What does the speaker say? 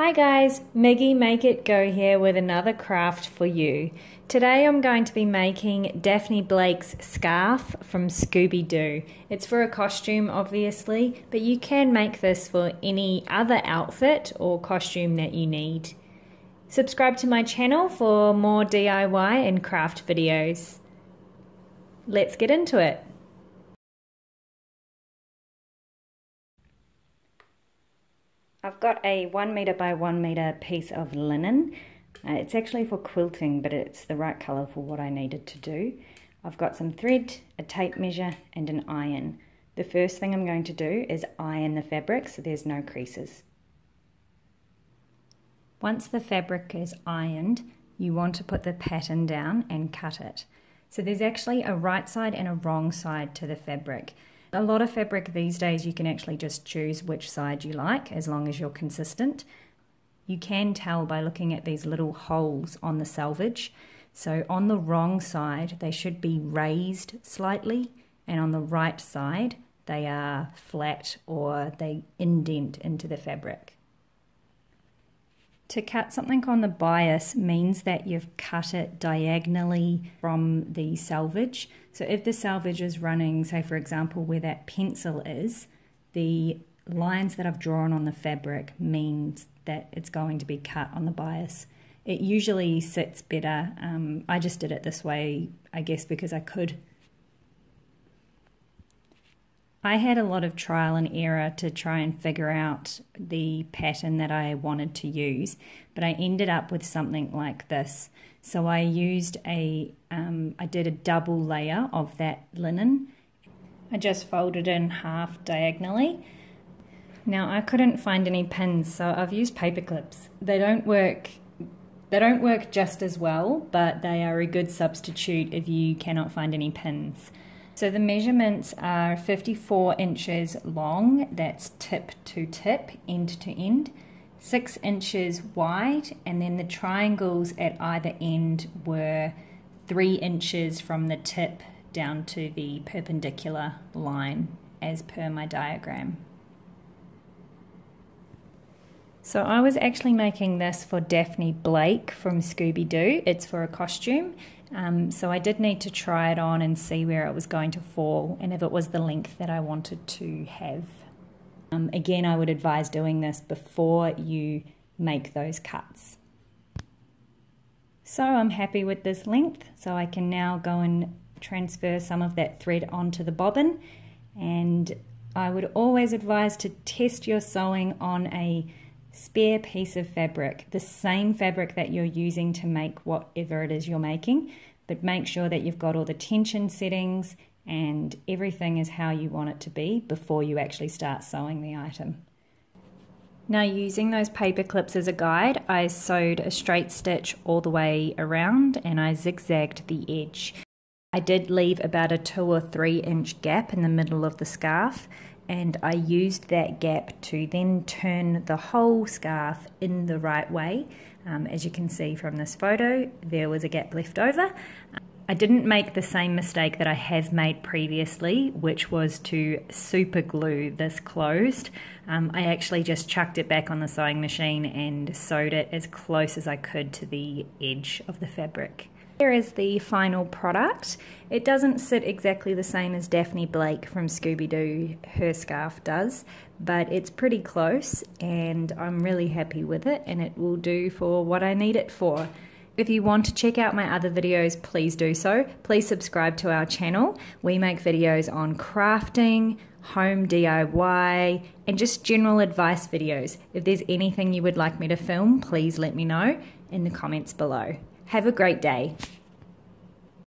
Hi guys, Miggy Make It Go here with another craft for you. Today I'm going to be making Daphne Blake's scarf from Scooby Doo. It's for a costume obviously, but you can make this for any other outfit or costume that you need. Subscribe to my channel for more DIY and craft videos. Let's get into it. I've got a one meter by one meter piece of linen. Uh, it's actually for quilting, but it's the right color for what I needed to do. I've got some thread, a tape measure, and an iron. The first thing I'm going to do is iron the fabric so there's no creases. Once the fabric is ironed, you want to put the pattern down and cut it. So there's actually a right side and a wrong side to the fabric. A lot of fabric these days you can actually just choose which side you like as long as you're consistent. You can tell by looking at these little holes on the selvage. So on the wrong side they should be raised slightly and on the right side they are flat or they indent into the fabric. To cut something on the bias means that you've cut it diagonally from the selvage. So if the selvage is running, say for example, where that pencil is, the lines that I've drawn on the fabric means that it's going to be cut on the bias. It usually sits better. Um, I just did it this way, I guess, because I could I had a lot of trial and error to try and figure out the pattern that I wanted to use, but I ended up with something like this. So I used a, um, I did a double layer of that linen. I just folded in half diagonally. Now I couldn't find any pins, so I've used paper clips. They don't work they don't work just as well, but they are a good substitute if you cannot find any pins. So the measurements are 54 inches long, that's tip to tip, end to end, 6 inches wide, and then the triangles at either end were 3 inches from the tip down to the perpendicular line as per my diagram. So I was actually making this for Daphne Blake from Scooby Doo. It's for a costume um, so I did need to try it on and see where it was going to fall and if it was the length that I wanted to have. Um, again, I would advise doing this before you make those cuts. So I'm happy with this length, so I can now go and transfer some of that thread onto the bobbin and I would always advise to test your sewing on a spare piece of fabric, the same fabric that you're using to make whatever it is you're making, but make sure that you've got all the tension settings and everything is how you want it to be before you actually start sewing the item. Now using those paper clips as a guide, I sewed a straight stitch all the way around and I zigzagged the edge. I did leave about a two or three inch gap in the middle of the scarf and I used that gap to then turn the whole scarf in the right way. Um, as you can see from this photo, there was a gap left over. I didn't make the same mistake that I have made previously, which was to super glue this closed. Um, I actually just chucked it back on the sewing machine and sewed it as close as I could to the edge of the fabric. Here is the final product. It doesn't sit exactly the same as Daphne Blake from Scooby-Doo, her scarf does, but it's pretty close and I'm really happy with it and it will do for what I need it for. If you want to check out my other videos, please do so. Please subscribe to our channel. We make videos on crafting, home DIY, and just general advice videos. If there's anything you would like me to film, please let me know in the comments below. Have a great day.